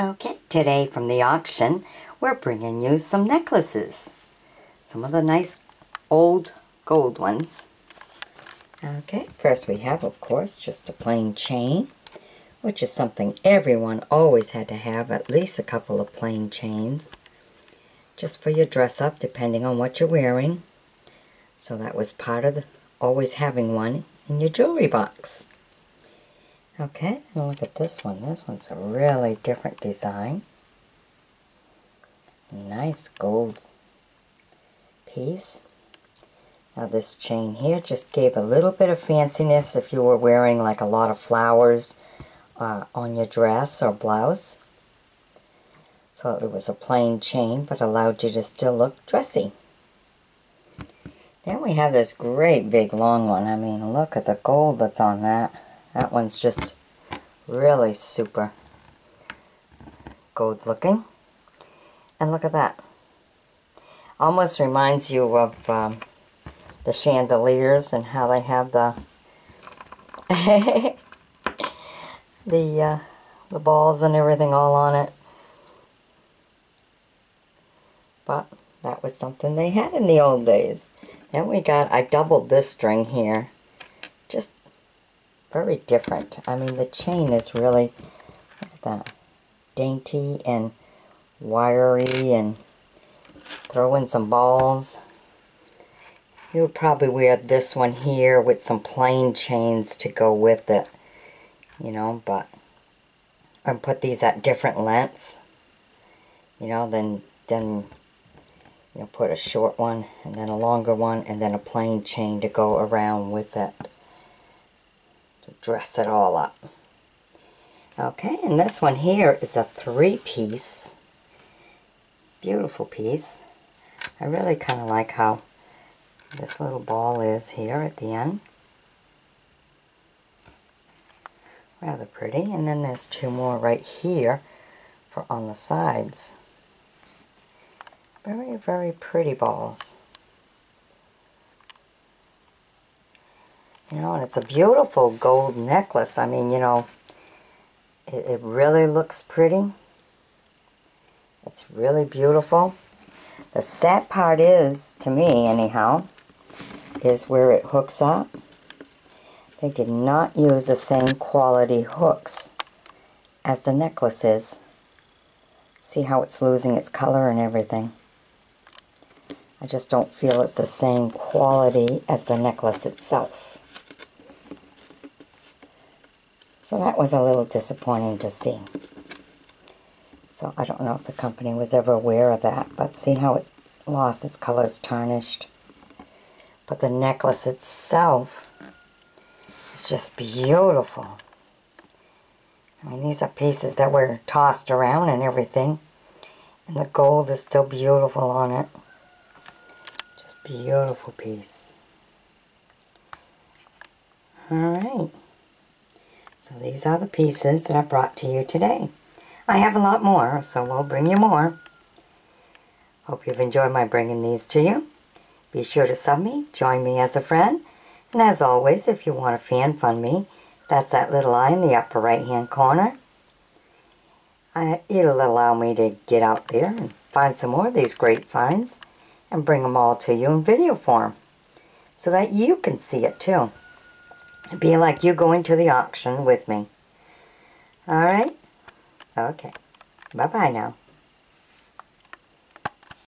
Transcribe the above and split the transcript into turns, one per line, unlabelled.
Okay, today from the auction, we're bringing you some necklaces. Some of the nice old gold ones. Okay, first we have, of course, just a plain chain, which is something everyone always had to have, at least a couple of plain chains, just for your dress up, depending on what you're wearing. So that was part of the, always having one in your jewelry box. Okay, and look at this one. This one's a really different design. Nice gold piece. Now this chain here just gave a little bit of fanciness if you were wearing like a lot of flowers uh, on your dress or blouse. So it was a plain chain but allowed you to still look dressy. Then we have this great big long one. I mean look at the gold that's on that. That one's just really super gold looking. And look at that. Almost reminds you of um, the chandeliers and how they have the the uh, the balls and everything all on it. But that was something they had in the old days. Then we got, I doubled this string here. Just very different. I mean, the chain is really, that, dainty and wiry and throw in some balls. You would probably wear this one here with some plain chains to go with it, you know, but, and put these at different lengths, you know, then, then, you know, put a short one, and then a longer one, and then a plain chain to go around with it dress it all up. Okay, and this one here is a three-piece. Beautiful piece. I really kind of like how this little ball is here at the end. Rather pretty. And then there's two more right here for on the sides. Very, very pretty balls. You know, and it's a beautiful gold necklace. I mean, you know, it, it really looks pretty. It's really beautiful. The sad part is, to me anyhow, is where it hooks up. They did not use the same quality hooks as the necklaces. See how it's losing its color and everything. I just don't feel it's the same quality as the necklace itself. So that was a little disappointing to see. So I don't know if the company was ever aware of that, but see how it's lost its colors tarnished. But the necklace itself is just beautiful. I mean, these are pieces that were tossed around and everything. And the gold is still beautiful on it. Just beautiful piece. Alright. So these are the pieces that I brought to you today. I have a lot more, so we'll bring you more. Hope you've enjoyed my bringing these to you. Be sure to sub me, join me as a friend, and as always, if you want to fan fund me, that's that little eye in the upper right hand corner. I, it'll allow me to get out there and find some more of these great finds and bring them all to you in video form so that you can see it too be like you going to the auction with me. All right? Okay. Bye-bye now.